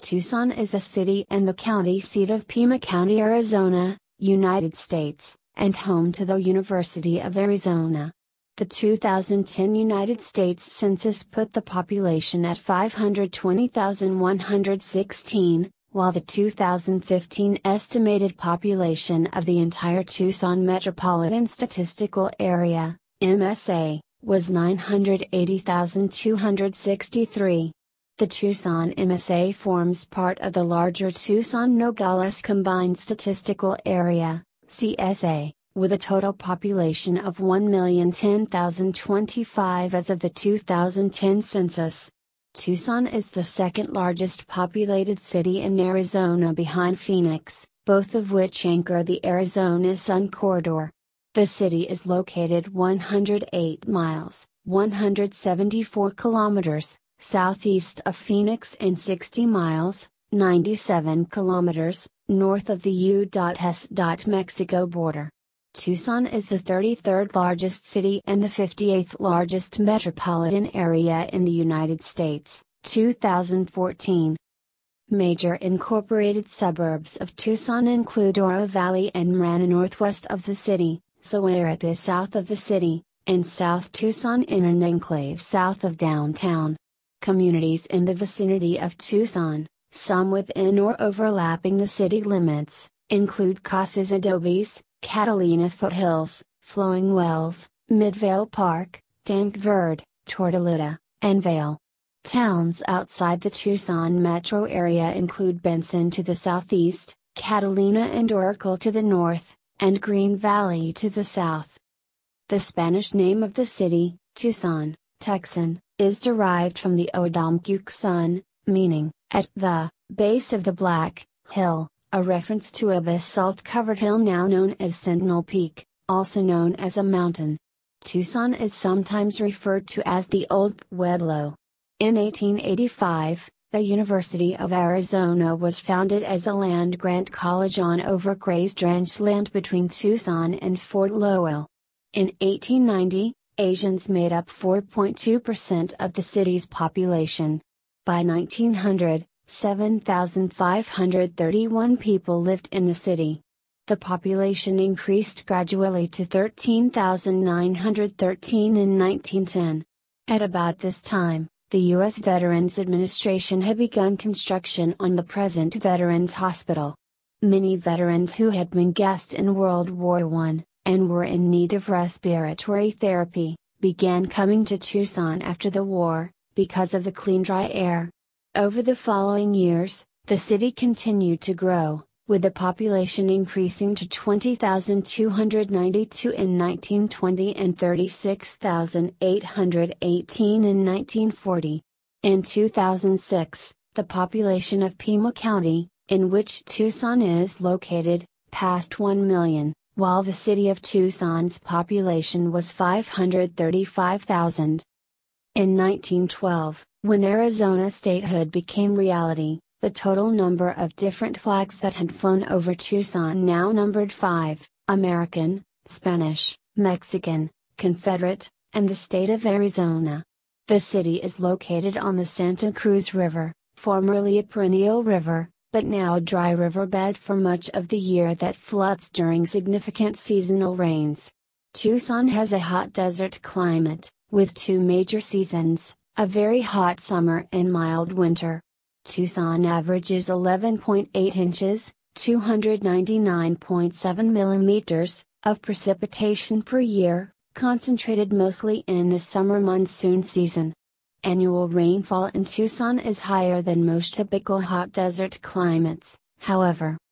Tucson is a city and the county seat of Pima County, Arizona, United States, and home to the University of Arizona. The 2010 United States Census put the population at 520,116, while the 2015 estimated population of the entire Tucson Metropolitan Statistical Area, MSA, was 980,263. The Tucson MSA forms part of the larger Tucson Nogales Combined Statistical Area, CSA, with a total population of 1,010,025 as of the 2010 census. Tucson is the second largest populated city in Arizona behind Phoenix, both of which anchor the Arizona Sun Corridor. The city is located 108 miles, 174 kilometers, southeast of Phoenix and 60 miles, 97 kilometers, north of the U.S. Mexico border. Tucson is the 33rd largest city and the 58th largest metropolitan area in the United States, 2014. Major incorporated suburbs of Tucson include Oro Valley and Marana northwest of the city, Sahuarita south of the city, and South Tucson in an enclave south of downtown communities in the vicinity of Tucson, some within or overlapping the city limits, include Casas Adobes, Catalina Foothills, Flowing Wells, Midvale Park, Tanque Verde, Tortolita, and Vail. Towns outside the Tucson metro area include Benson to the southeast, Catalina and Oracle to the north, and Green Valley to the south. The Spanish name of the city, Tucson, Texan, is derived from the O'odham Cuk Ṣon, meaning, at the base of the Black Hill, a reference to a basalt covered hill now known as Sentinel Peak, also known as A Mountain. Tucson is sometimes referred to as the Old Pueblo. In 1885, the University of Arizona was founded as a land grant college on overgrazed ranch land between Tucson and Fort Lowell. In 1890, Asians made up 4.2% of the city's population. By 1900, 7,531 people lived in the city. The population increased gradually to 13,913 in 1910. At about this time, the U.S. Veterans Administration had begun construction on the present Veterans Hospital. Many veterans who had been gassed in World War I, and were in need of respiratory therapy, began coming to Tucson after the war, because of the clean dry air. Over the following years, the city continued to grow, with the population increasing to 20,292 in 1920 and 36,818 in 1940. In 2006, the population of Pima County, in which Tucson is located, passed 1 million while the city of Tucson's population was 535,000. In 1912, when Arizona statehood became reality, the total number of different flags that had flown over Tucson now numbered five American, Spanish, Mexican, Confederate, and the state of Arizona. The city is located on the Santa Cruz River, formerly a perennial river, but now dry riverbed for much of the year that floods during significant seasonal rains. Tucson has a hot desert climate, with two major seasons, a very hot summer and mild winter. Tucson averages 11.8 inches, 299.7 millimeters, of precipitation per year, concentrated mostly in the summer monsoon season. Annual rainfall in Tucson is higher than most typical hot desert climates, however,